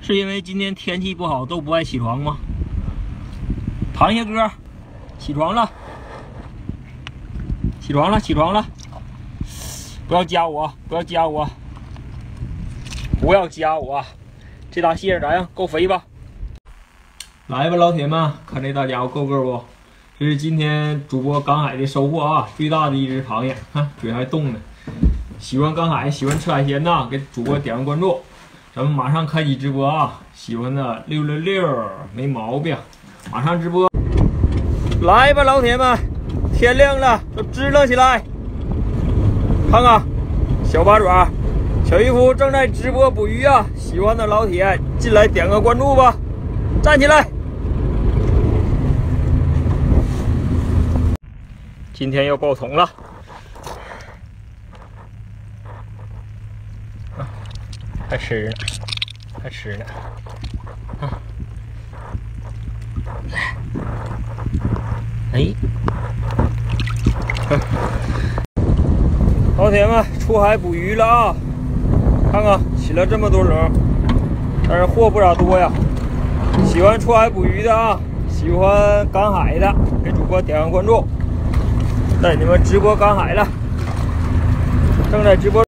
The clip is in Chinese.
是因为今天天气不好都不爱起床吗？螃蟹哥，起床了，起床了，起床了！不要夹我，不要夹我，不要夹我！这大蟹咋样？够肥吧？来吧，老铁们，看这大家伙够个不？这是今天主播赶海的收获啊，最大的一只螃蟹，看嘴还动呢。喜欢赶海、喜欢吃海鲜的，给主播点个关注。咱们马上开启直播啊！喜欢的六六六，没毛病。马上直播，来吧，老铁们！天亮了，都支棱起来！看看，小八爪，小渔夫正在直播捕鱼啊！喜欢的老铁进来点个关注吧！站起来！今天要爆桶了，还吃呢，还吃呢，啊！来，哎，老铁们出海捕鱼了啊！看看起了这么多篓，但是货不咋多呀。喜欢出海捕鱼的啊，喜欢赶海的，给主播点个关注。带你们直播赶海了，正在直播。